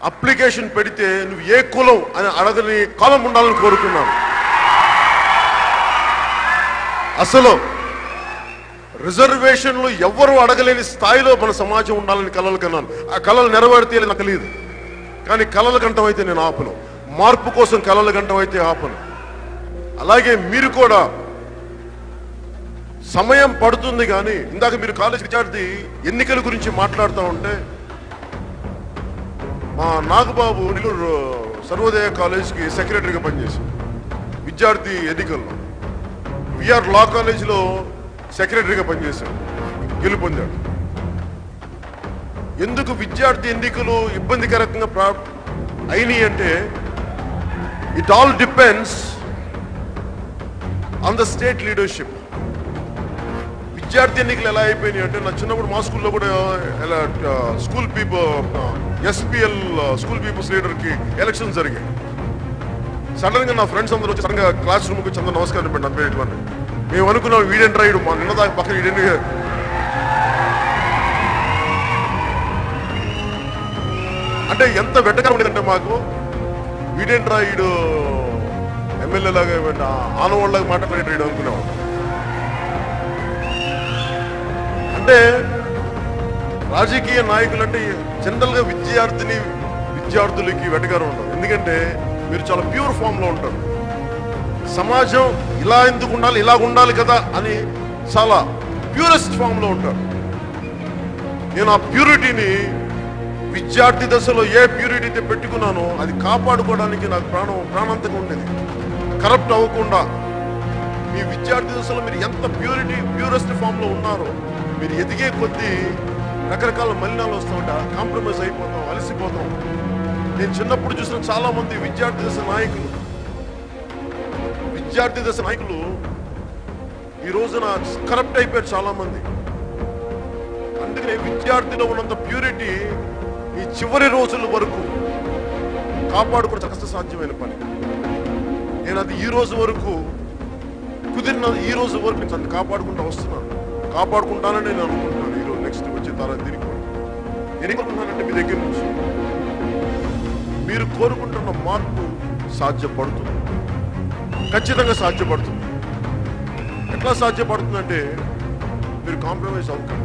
Application పెడితే నువ్వు ఏ కులం అని అడగని కాలం ఉండాలని కోరుకున్నాను అసలు రిజర్వేషన్లు ఎవ్వరు అడగలేని స్థాయిలో మన సమాజం ఉండాలని కలలు కన్నాను. ఆ కళలు నెరవేరితే నాకు తెలియదు కానీ కళల కంఠం అయితే నేను ఆపను. మార్పు కోసం కళల కంఠం అయితే ఆపను. అలాగే మీరు కూడా సమయం పడుతుంది కానీ ఇందాక మీరు కాలేజ్ విద్యార్థి ఎన్నికల గురించి మాట్లాడుతూ ఉంటే మా నాగబాబు నెల్లూరు సర్వోదయ కాలేజ్కి సెక్రటరీగా పనిచేశాడు విద్యార్థి ఎన్నికల్లో విఆర్ లా కాలేజీలో సెక్రటరీగా పనిచేశాడు. గెలుపొందాడు ఎందుకు విద్యార్థి ఎన్నికలు ఇబ్బందికరంగా ప్రా అయినాయి అంటే it all depends on the state leadership విద్యార్థి ఎన్నికలు ఎలా అయిపోయినాయి అంటే నా చిన్నప్పుడు మా స్కూల్లో కూడా ఎలా school people SPL school peoples లీడర్కి election జరిగాయి. సడన్గా నా ఫ్రెండ్స్ అందరూ వచ్చి సడన్గా క్లాస్ రూమ్కి వచ్చి అందరూ నమస్కారం పెట్టండి అబ్బాయి ఇటువంటి. మేము అనుకున్నాం వీడెంట్ రాయుడు మా నిన్న దాకా పక్కన వీడెంట్ అంటే ఎంత వెంటకరం ఉండేదంటే మాకు వీడెంట్ రాయుడు ఎమ్మెల్యే లాగా ఆనవాళ్ళగా మాట్లాడేటాడు అనుకున్నాం అంటే రాజకీయ నాయకులు అంటే జనరల్గా విద్యార్థిని విద్యార్థులకి వెటగారు ఉండదు. ఎందుకంటే మీరు చాలా ప్యూర్ ఫామ్లో ఉంటారు. సమాజం ఇలా ఎందుకు ఉండాలి ఇలా ఉండాలి కదా అని చాలా ప్యూరెస్ట్ ఫామ్లో ఉంటారు. నేను ఆ ప్యూరిటీని విద్యార్థి దశలో ఏ ప్యూరిటీ అయితే పెట్టుకున్నానో అది కాపాడుకోవడానికి నాకు ప్రాణం ప్రాణాంతకం ఉండేది. కరప్ట్ అవ్వకుండా మీ విద్యార్థి దశలో మీరు ఎంత ప్యూరిటీ ప్యూరెస్ట్ ఫామ్లో ఉన్నారో మీరు ఎదిగే కొద్దీ రకరకాల మలినాలు వస్తూ ఉంటా కాంప్రమైజ్ అయిపోతాం అలసిపోతాం. నేను చిన్నప్పుడు చూసిన చాలా మంది విద్యార్థి దశ నాయకులు. విద్యార్థి దశ నాయకులు ఈ రోజున కరప్ట్ అయిపోయారు చాలా మంది అందుకనే విద్యార్థిలో ఉన్నంత ప్యూరిటీ ఈ చివరి రోజుల వరకు కాపాడుకోవడం కష్ట సాధ్యమైన పని. నేను అది ఈ రోజు వరకు కుదిరిన ఈ రోజు వరకు నేను కాపాడుకుంటూ వస్తున్నాను. కాపాడుకుంటానని నేను అనుకుంటున్నాను. ఈరోజు నెక్స్ట్ వచ్చే తర తిరిగి కూడా. నేను ఏమనుకుంటున్నానంటే మీ దగ్గర నుంచి మీరు కోరుకుంటున్న మార్పు సాధ్యపడుతుంది. ఖచ్చితంగా సాధ్యపడుతుంది. ఎట్లా సాధ్యపడుతుందంటే మీరు కాంప్రమైజ్ అవ్వకండి